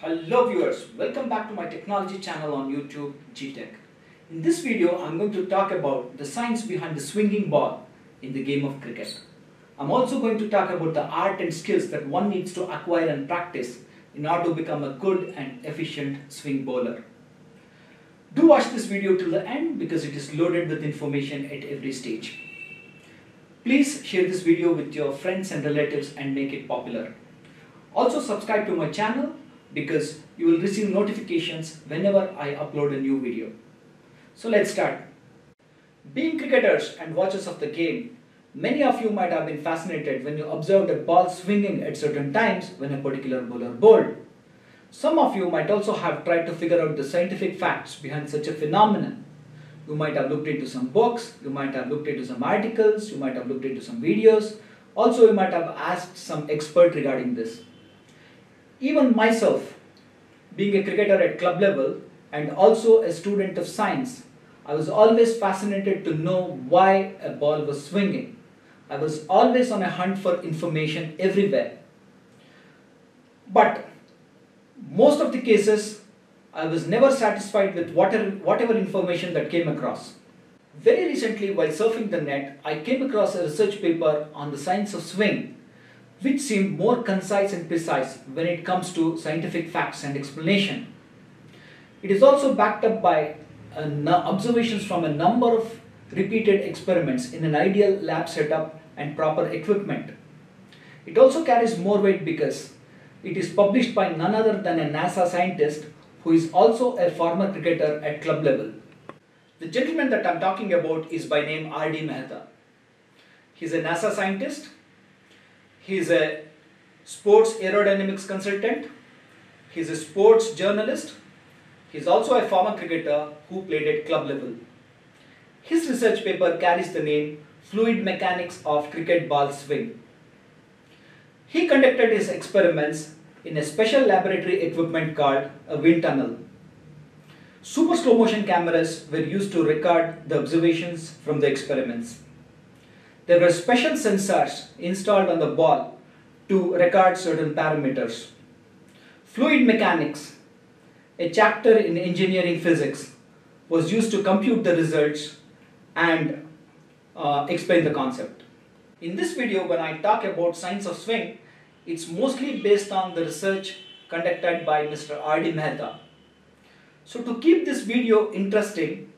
Hello viewers, welcome back to my technology channel on YouTube, GTech. In this video, I'm going to talk about the science behind the swinging ball in the game of cricket. I'm also going to talk about the art and skills that one needs to acquire and practice in order to become a good and efficient swing bowler. Do watch this video till the end because it is loaded with information at every stage. Please share this video with your friends and relatives and make it popular. Also subscribe to my channel because you will receive notifications whenever I upload a new video. So let's start. Being cricketers and watchers of the game, many of you might have been fascinated when you observed a ball swinging at certain times when a particular bowler bowled. Some of you might also have tried to figure out the scientific facts behind such a phenomenon. You might have looked into some books, you might have looked into some articles, you might have looked into some videos. Also, you might have asked some expert regarding this. Even myself, being a cricketer at club level and also a student of science, I was always fascinated to know why a ball was swinging. I was always on a hunt for information everywhere. But most of the cases, I was never satisfied with whatever, whatever information that came across. Very recently, while surfing the net, I came across a research paper on the science of swing which seem more concise and precise when it comes to scientific facts and explanation. It is also backed up by observations from a number of repeated experiments in an ideal lab setup and proper equipment. It also carries more weight because it is published by none other than a NASA scientist who is also a former cricketer at club level. The gentleman that I'm talking about is by name R.D. Mehta. He's a NASA scientist he is a sports aerodynamics consultant. He is a sports journalist. He is also a former cricketer who played at club level. His research paper carries the name Fluid Mechanics of Cricket Ball Swing. He conducted his experiments in a special laboratory equipment called a wind tunnel. Super slow motion cameras were used to record the observations from the experiments. There were special sensors installed on the ball to record certain parameters. Fluid mechanics, a chapter in engineering physics, was used to compute the results and uh, explain the concept. In this video, when I talk about science of swing, it's mostly based on the research conducted by Mr. R.D. Mehta. So to keep this video interesting,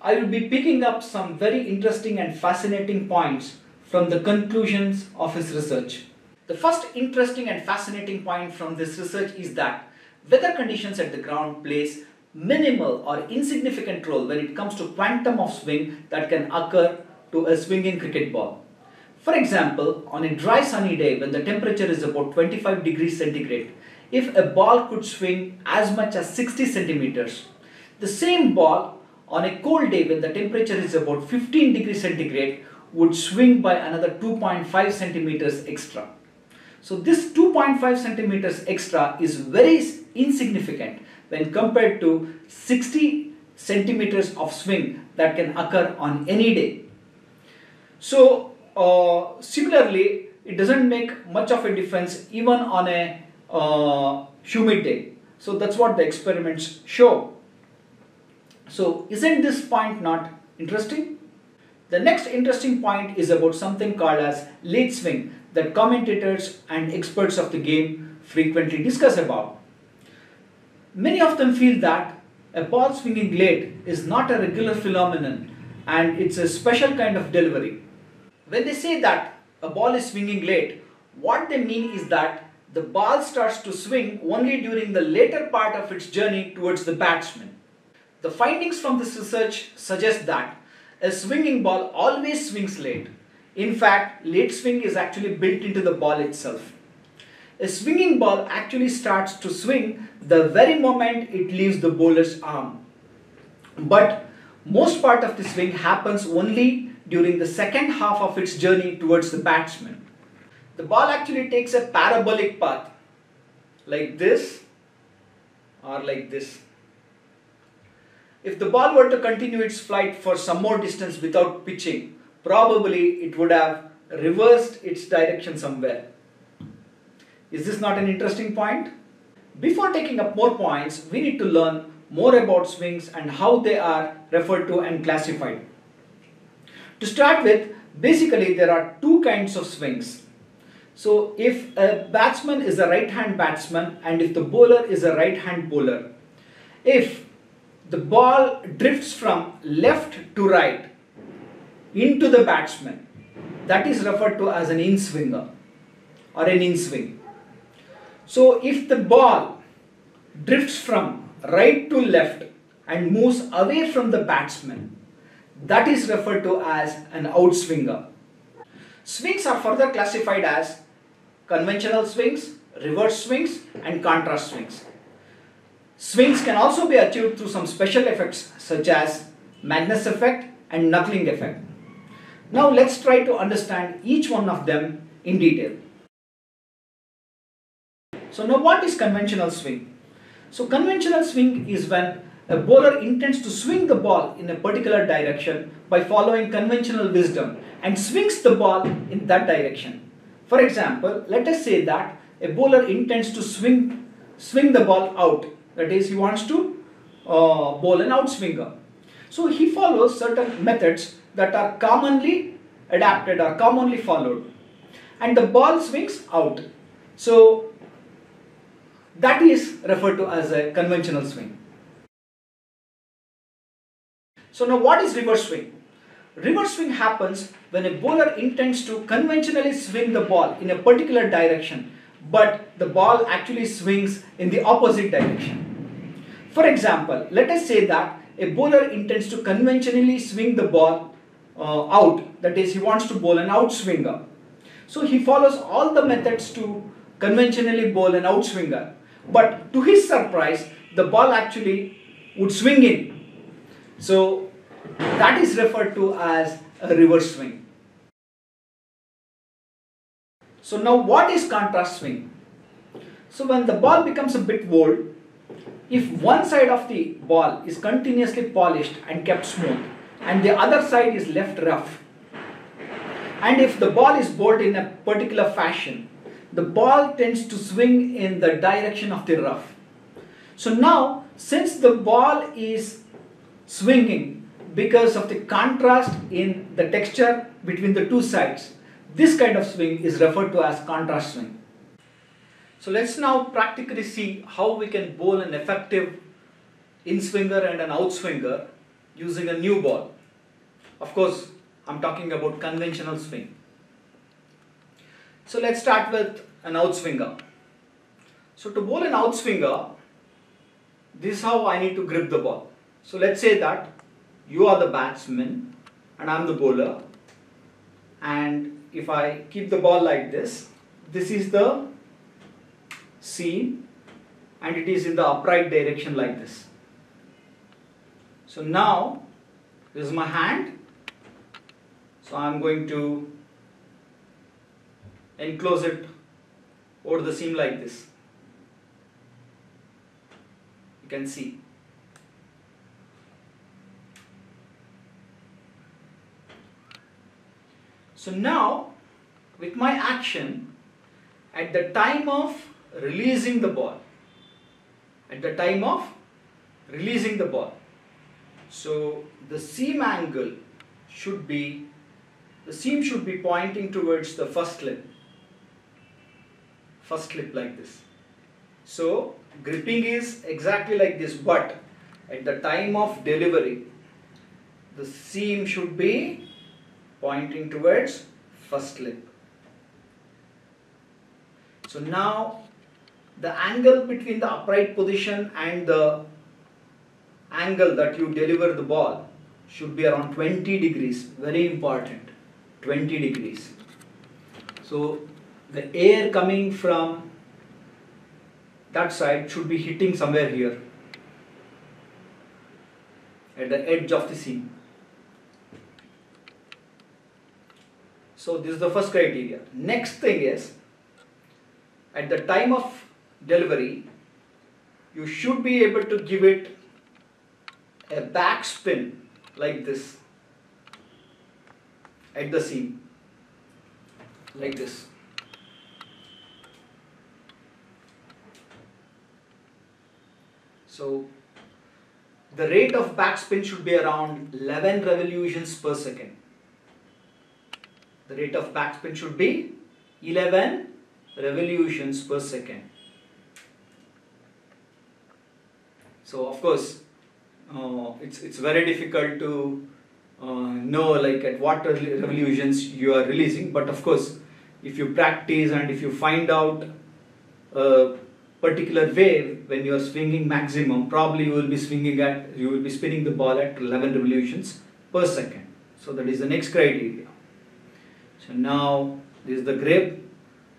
I will be picking up some very interesting and fascinating points from the conclusions of his research. The first interesting and fascinating point from this research is that weather conditions at the ground plays minimal or insignificant role when it comes to quantum of swing that can occur to a swinging cricket ball. For example, on a dry sunny day when the temperature is about 25 degrees centigrade, if a ball could swing as much as 60 centimeters, the same ball on a cold day when the temperature is about 15 degrees centigrade would swing by another 2.5 centimeters extra. So this 2.5 centimeters extra is very insignificant when compared to 60 centimeters of swing that can occur on any day. So uh, similarly, it doesn't make much of a difference even on a uh, humid day. So that's what the experiments show. So isn't this point not interesting? The next interesting point is about something called as late swing that commentators and experts of the game frequently discuss about. Many of them feel that a ball swinging late is not a regular phenomenon and it's a special kind of delivery. When they say that a ball is swinging late, what they mean is that the ball starts to swing only during the later part of its journey towards the batsman. The findings from this research suggest that a swinging ball always swings late. In fact, late swing is actually built into the ball itself. A swinging ball actually starts to swing the very moment it leaves the bowler's arm. But most part of the swing happens only during the second half of its journey towards the batsman. The ball actually takes a parabolic path like this or like this. If the ball were to continue its flight for some more distance without pitching, probably it would have reversed its direction somewhere. Is this not an interesting point? before taking up more points, we need to learn more about swings and how they are referred to and classified. To start with, basically there are two kinds of swings. So if a batsman is a right hand batsman and if the bowler is a right hand bowler, if the ball drifts from left to right into the batsman, that is referred to as an in swinger or an in swing. So if the ball drifts from right to left and moves away from the batsman, that is referred to as an outswinger. Swings are further classified as conventional swings, reverse swings and contrast swings. Swings can also be achieved through some special effects such as Magnus effect and knuckling effect. Now let's try to understand each one of them in detail. So now what is conventional swing? So conventional swing is when a bowler intends to swing the ball in a particular direction by following conventional wisdom and swings the ball in that direction. For example, let us say that a bowler intends to swing, swing the ball out. That is, he wants to uh, bowl an outswinger. So he follows certain methods that are commonly adapted or commonly followed. And the ball swings out. So that is referred to as a conventional swing. So now what is reverse swing? Reverse swing happens when a bowler intends to conventionally swing the ball in a particular direction but the ball actually swings in the opposite direction. For example, let us say that a bowler intends to conventionally swing the ball uh, out, that is he wants to bowl an outswinger. So he follows all the methods to conventionally bowl an outswinger. But to his surprise, the ball actually would swing in. So that is referred to as a reverse swing. So now what is contrast swing? So when the ball becomes a bit bold, if one side of the ball is continuously polished and kept smooth and the other side is left rough and if the ball is bowled in a particular fashion, the ball tends to swing in the direction of the rough. So now since the ball is swinging because of the contrast in the texture between the two sides, this kind of swing is referred to as contrast swing. So let's now practically see how we can bowl an effective in-swinger and an outswinger using a new ball. Of course, I'm talking about conventional swing. So let's start with an outswinger. So to bowl an outswinger, this is how I need to grip the ball. So let's say that you are the batsman and I'm the bowler and if I keep the ball like this, this is the seam and it is in the upright direction like this. So now this is my hand. So I'm going to enclose it over the seam like this. You can see. So now with my action at the time of releasing the ball at the time of releasing the ball. So the seam angle should be the seam should be pointing towards the first slip first slip like this. So gripping is exactly like this but at the time of delivery the seam should be pointing towards first slip so now the angle between the upright position and the angle that you deliver the ball should be around 20 degrees. Very important. 20 degrees. So the air coming from that side should be hitting somewhere here at the edge of the seam. So this is the first criteria. Next thing is at the time of delivery, you should be able to give it a back spin like this at the seam like this So the rate of backspin should be around 11 revolutions per second. The rate of backspin should be 11 revolutions per second. So of course, uh, it's it's very difficult to uh, know like at what revolutions you are releasing. But of course, if you practice and if you find out a particular way when you are swinging maximum, probably you will be swinging at you will be spinning the ball at 11 revolutions per second. So that is the next criteria. So now this is the grip.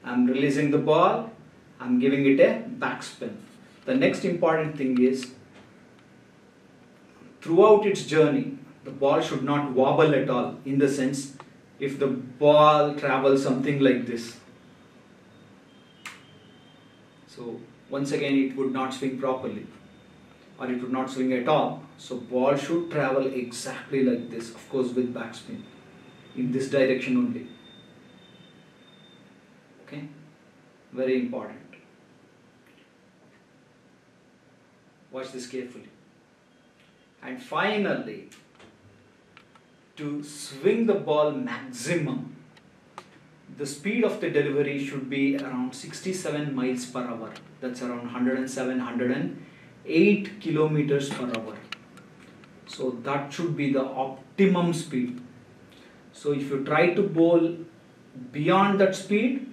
I'm releasing the ball. I'm giving it a backspin. The next important thing is throughout its journey, the ball should not wobble at all in the sense if the ball travels something like this. So once again it would not swing properly or it would not swing at all. So ball should travel exactly like this of course with backspin in this direction only. Okay, very important. Watch this carefully. And finally, to swing the ball maximum, the speed of the delivery should be around 67 miles per hour. That's around 107, 108 kilometers per hour. So that should be the optimum speed. So if you try to bowl beyond that speed,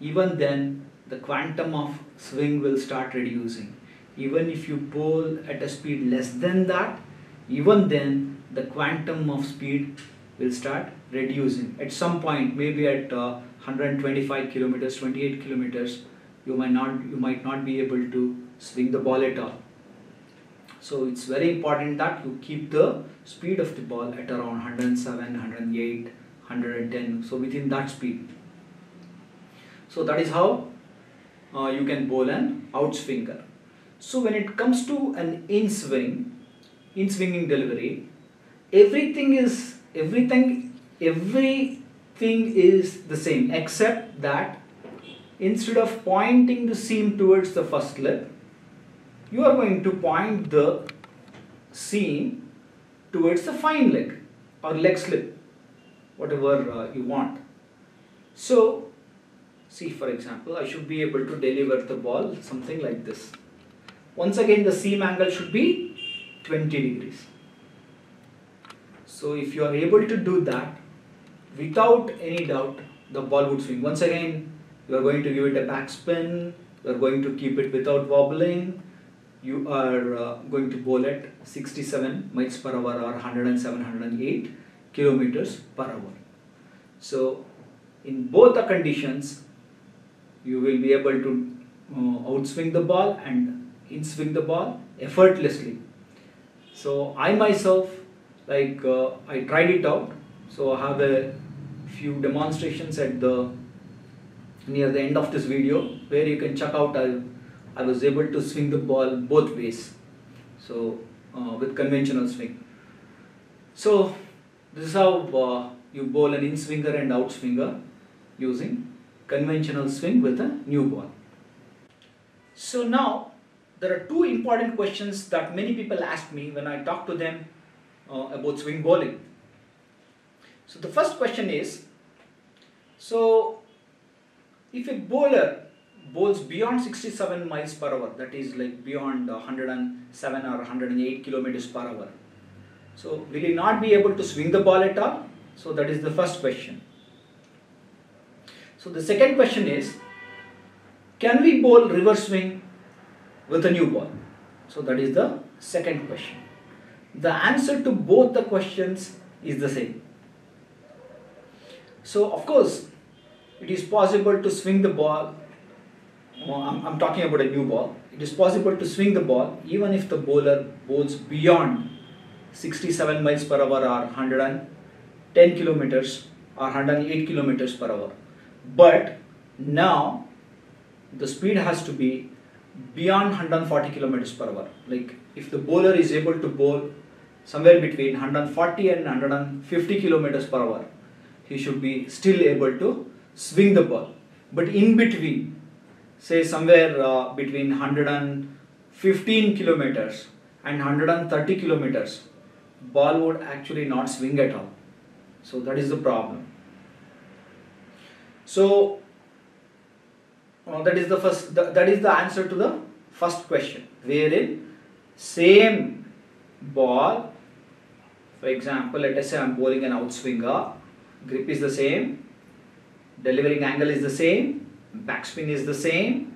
even then the quantum of swing will start reducing even if you bowl at a speed less than that even then the quantum of speed will start reducing. At some point maybe at uh, 125 kilometers 28 kilometers you might not you might not be able to swing the ball at all. So it's very important that you keep the speed of the ball at around 107 108 110 so within that speed. So that is how uh, you can bowl an out swinger so when it comes to an in swing, in swinging delivery, everything is everything everything is the same except that instead of pointing the seam towards the first slip, you are going to point the seam towards the fine leg or leg slip, whatever uh, you want. So, see for example, I should be able to deliver the ball something like this. Once again the seam angle should be 20 degrees. So if you are able to do that, without any doubt, the ball would swing. Once again, you are going to give it a backspin, you are going to keep it without wobbling, you are uh, going to bowl at 67 miles per hour or 107, 108 kilometers per hour. So in both the conditions, you will be able to uh, outswing the ball and in swing the ball effortlessly. So I myself, like uh, I tried it out. So I have a few demonstrations at the near the end of this video where you can check out I, I was able to swing the ball both ways. So uh, with conventional swing. So this is how uh, you bowl an in swinger and out swinger using conventional swing with a new ball. So now there are two important questions that many people ask me when I talk to them uh, about swing bowling. So the first question is, so if a bowler bowls beyond 67 miles per hour, that is like beyond 107 or 108 kilometers per hour, so will he not be able to swing the ball at all? So that is the first question. So the second question is, can we bowl reverse swing with a new ball? So that is the second question. The answer to both the questions is the same. So of course, it is possible to swing the ball. I'm, I'm talking about a new ball. It is possible to swing the ball even if the bowler bowls beyond 67 miles per hour or 110 kilometers or 108 kilometers per hour. But now the speed has to be beyond 140 kilometers per hour. Like if the bowler is able to bowl somewhere between 140 and 150 kilometers per hour, he should be still able to swing the ball. But in between, say somewhere uh, between 140 15 kilometers and 130 kilometers, ball would actually not swing at all. So that is the problem. So that is the first. The, that is the answer to the first question. Wherein same ball, for example, let us say I am bowling an outswinger, grip is the same, delivering angle is the same, backspin is the same,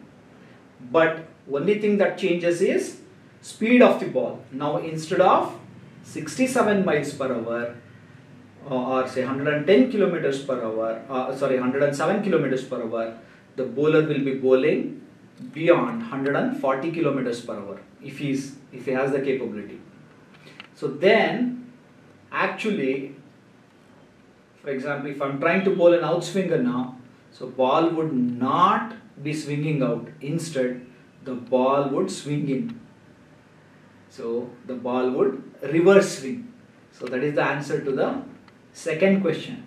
but only thing that changes is speed of the ball. Now instead of 67 miles per hour uh, or say 110 kilometers per hour, uh, sorry 107 kilometers per hour, the bowler will be bowling beyond 140 kilometers per hour if he's if he has the capability. So then actually for example if I'm trying to bowl an outswinger now so ball would not be swinging out instead the ball would swing in so the ball would reverse swing. So that is the answer to the second question.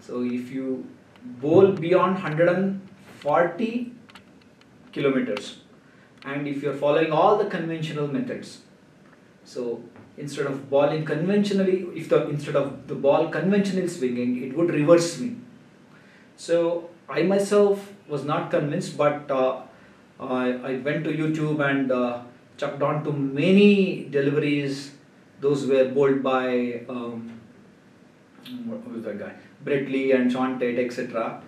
So if you bowl beyond 140 kilometers and if you are following all the conventional methods, so instead of bowling conventionally, if the instead of the ball conventionally swinging, it would reverse swing. So I myself was not convinced, but uh, I, I went to YouTube and uh, chucked on to many deliveries. Those were bowled by um, what was that guy? Brett Lee and Shaun Tait, etc.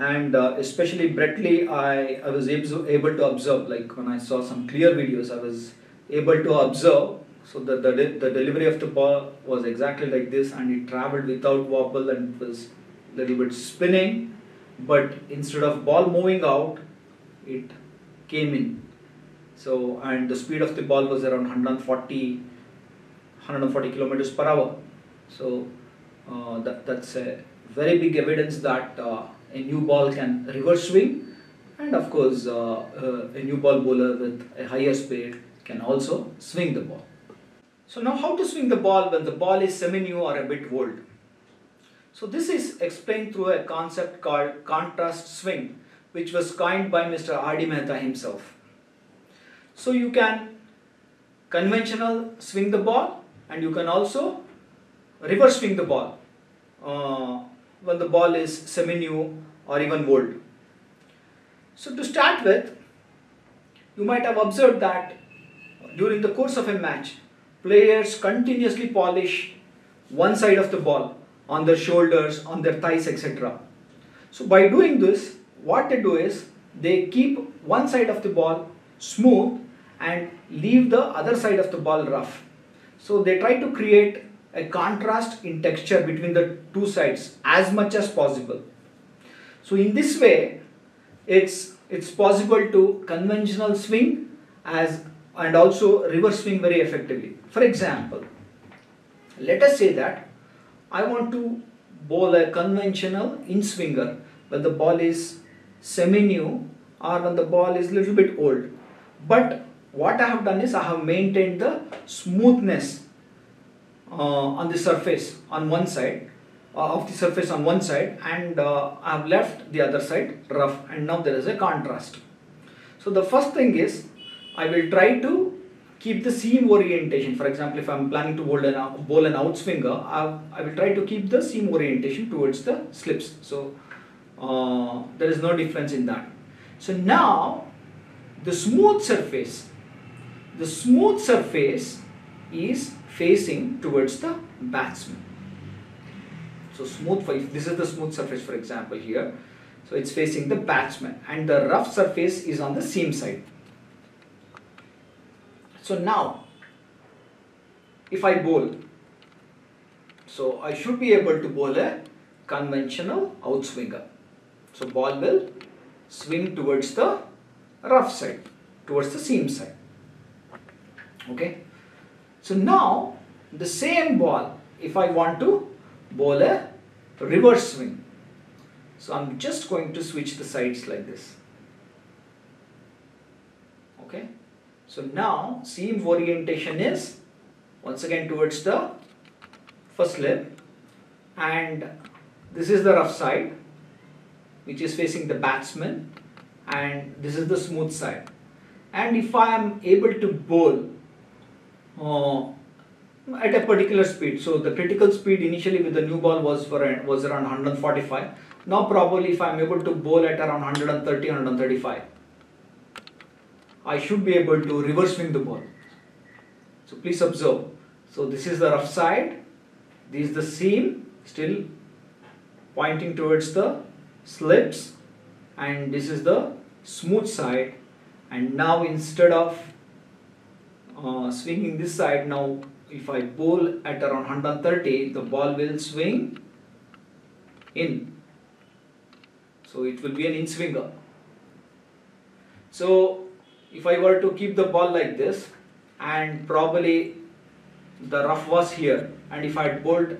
And uh, especially Brett Lee, I, I was able, able to observe, like when I saw some clear videos, I was able to observe. So the, the, the delivery of the ball was exactly like this and it traveled without wobble and was a little bit spinning. But instead of ball moving out, it came in so, and the speed of the ball was around 140, 140 kilometers per hour. So, uh, that, that's a very big evidence that uh, a new ball can reverse swing and of course uh, uh, a new ball bowler with a higher speed can also swing the ball. So now how to swing the ball when the ball is semi-new or a bit old? So this is explained through a concept called contrast swing which was coined by Mr. R.D. Mehta himself. So you can conventional swing the ball and you can also reverse swing the ball uh, when the ball is semi-new or even old. So to start with, you might have observed that during the course of a match, players continuously polish one side of the ball on their shoulders, on their thighs, etc. So by doing this, what they do is they keep one side of the ball smooth and leave the other side of the ball rough. So they try to create a contrast in texture between the two sides as much as possible. So in this way, it's it's possible to conventional swing as and also reverse swing very effectively. For example, let us say that I want to bowl a conventional in swinger when the ball is semi-new or when the ball is little bit old. But what I have done is I have maintained the smoothness on the surface on one side uh, of the surface on one side and uh, I have left the other side rough and now there is a contrast. So the first thing is I will try to keep the seam orientation. For example, if I am planning to bowl an, bowl an outswinger, I, I will try to keep the seam orientation towards the slips. So uh, there is no difference in that. So now the smooth surface the smooth surface is facing towards the batsman. So smooth, this is the smooth surface for example here, so it's facing the batsman and the rough surface is on the seam side. So now, if I bowl, so I should be able to bowl a conventional outswinger. So ball will swing towards the rough side, towards the seam side okay so now the same ball if I want to bowl a reverse swing. So I'm just going to switch the sides like this. Okay? So now seam orientation is once again towards the first slip. And this is the rough side which is facing the batsman. And this is the smooth side. And if I am able to bowl Uh, at a particular speed, so the critical speed initially with the new ball was for was around 145. Now probably if I am able to bowl at around 130, 135, I should be able to reverse swing the ball. So please observe. So this is the rough side, this is the seam still pointing towards the slips and this is the smooth side and now instead of uh, swinging this side now if I bowl at around 130 the ball will swing in. So it will be an in swinger. So if I were to keep the ball like this and probably the rough was here and if I had bowled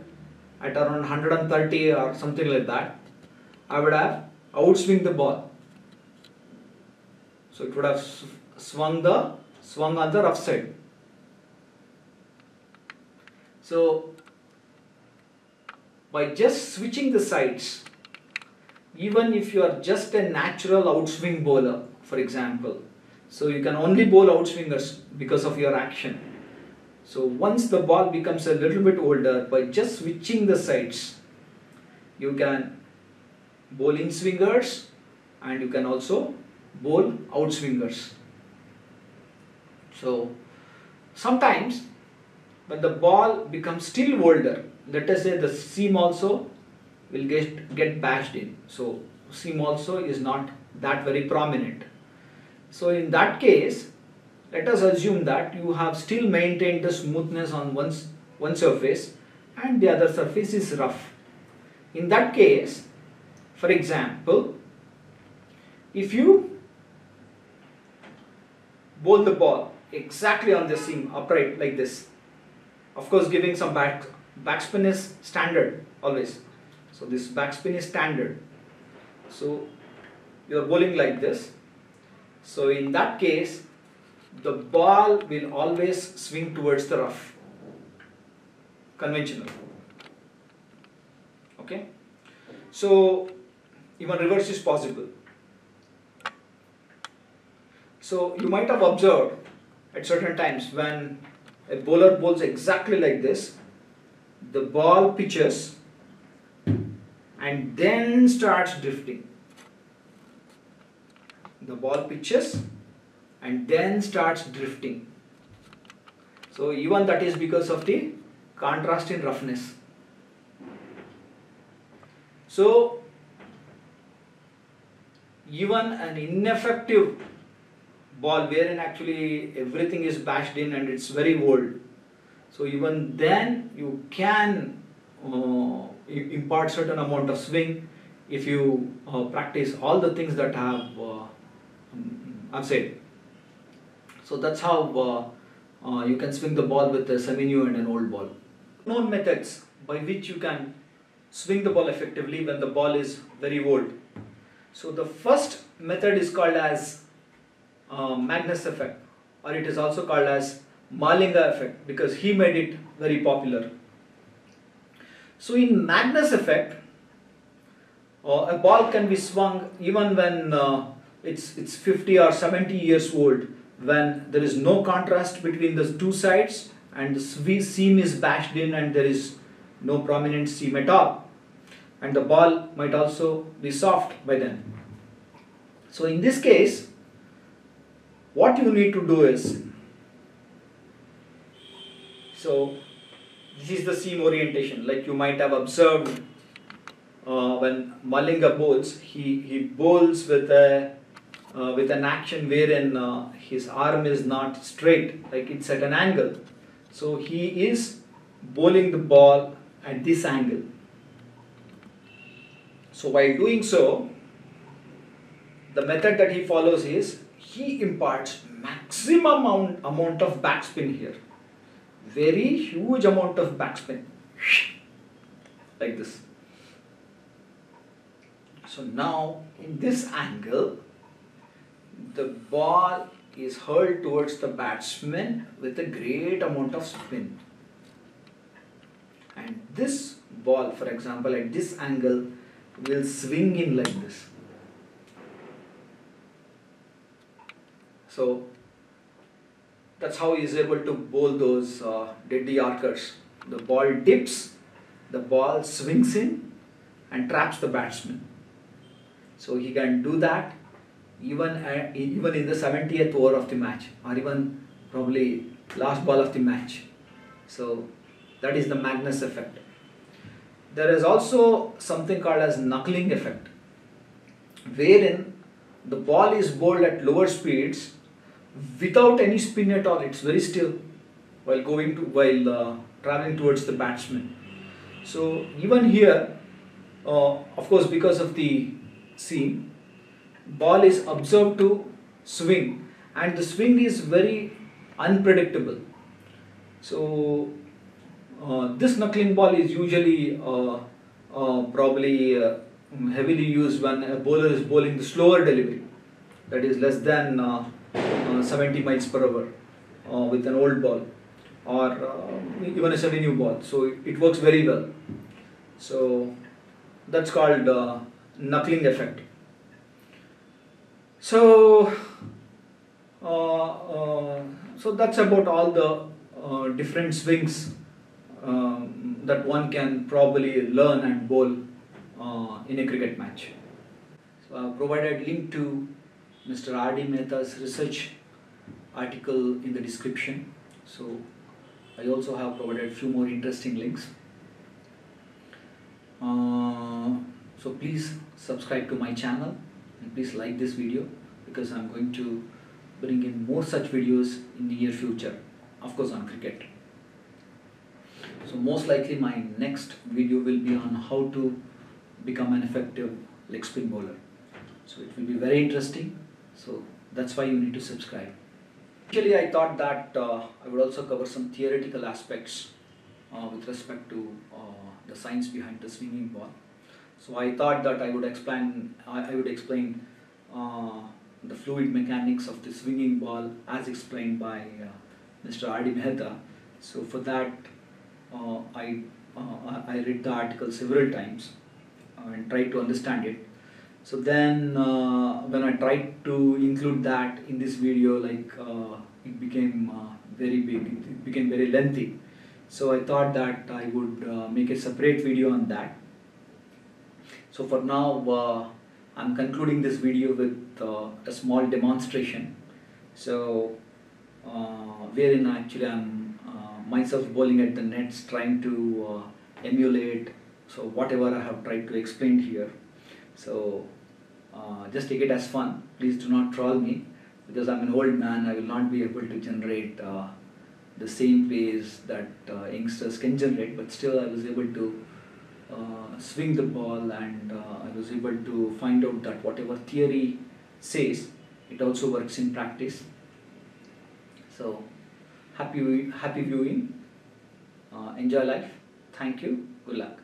at around 130 or something like that I would have outswing the ball. So it would have swung the swung on the rough side so by just switching the sides even if you are just a natural outswing bowler for example so you can only bowl outswingers because of your action. So once the ball becomes a little bit older, by just switching the sides, you can bowl in swingers and you can also bowl outswingers. So sometimes when the ball becomes still older, let us say the seam also will get, get bashed in. So seam also is not that very prominent. So in that case, let us assume that you have still maintained the smoothness on one, one surface and the other surface is rough. In that case, for example, if you bowl the ball exactly on the seam upright like this, of course giving some back, backspin is standard always. So this backspin is standard. So you are bowling like this so in that case, the ball will always swing towards the rough. Conventional. Okay. So even reverse is possible. So you might have observed at certain times when a bowler bowls exactly like this, the ball pitches and then starts drifting the ball pitches and then starts drifting. So even that is because of the contrast in roughness. So even an ineffective ball wherein actually everything is bashed in and it's very old. So even then you can uh, impart certain amount of swing if you uh, practice all the things that have uh, I've said. So that's how uh, uh, you can swing the ball with a semi-new and an old ball. Known methods by which you can swing the ball effectively when the ball is very old. So the first method is called as uh, Magnus effect or it is also called as Malinga effect because he made it very popular. So in Magnus effect, uh, a ball can be swung even when uh, it's, it's 50 or 70 years old when there is no contrast between the two sides and the seam is bashed in and there is no prominent seam at all and the ball might also be soft by then. So in this case what you need to do is so this is the seam orientation like you might have observed uh, when Malinga bowls he, he bowls with a uh, with an action wherein uh, his arm is not straight, like it's at an angle. So he is bowling the ball at this angle. So while doing so, the method that he follows is he imparts maximum amount, amount of backspin here. Very huge amount of backspin. Like this. So now in this angle, the ball is hurled towards the batsman with a great amount of spin. And this ball, for example, at this angle, will swing in like this. So that's how he is able to bowl those uh, deadly Yorkers. The ball dips, the ball swings in and traps the batsman. So he can do that even at, even in the 70th over of the match or even probably last ball of the match. So that is the Magnus effect. There is also something called as knuckling effect wherein the ball is bowled at lower speeds without any spin at all. It's very still while going to while uh, traveling towards the batsman. So even here, uh, of course, because of the seam, ball is observed to swing, and the swing is very unpredictable. So uh, this knuckling ball is usually uh, uh, probably uh, heavily used when a bowler is bowling the slower delivery, that is less than Uh, 70 miles per hour uh, with an old ball or uh, even a semi-new ball. So it, works very well. So that's called knuckling effect. So so that's about all the different swings um, that one can probably learn and bowl uh, in a cricket match. So I have provided link to Mr. R.D. Mehta's research article in the description. So I also have provided a few more interesting links. Uh, so please subscribe to my channel and please like this video because I'm going to bring in more such videos in the near future, of course on cricket. So most likely my next video will be on how to become an effective leg spin bowler. So it will be very interesting. So that's why you need to subscribe. Actually, I thought that uh, I would also cover some theoretical aspects uh, with respect to uh, the science behind the swinging ball. So I thought that I would explain. I, I would explain uh, the fluid mechanics of the swinging ball as explained by uh, Mr. R.D. Mehta. So for that, I, I read the article several times and tried to understand it. So then uh, when I tried to include that in this video, like it became very big, it became very lengthy. So I thought that I would make a separate video on that. So for now, I'm concluding this video with uh, a small demonstration. So, uh, wherein actually I'm myself bowling at the nets trying to uh, emulate so whatever I have tried to explain here so uh, just take it as fun. Please do not troll me. Because I'm an old man I will not be able to generate uh, the same pace that uh, youngsters can generate. But still I was able to uh, swing the ball and uh, I was able to find out that whatever theory says it also works in practice. So happy happy viewing. Enjoy life. Thank you. Good luck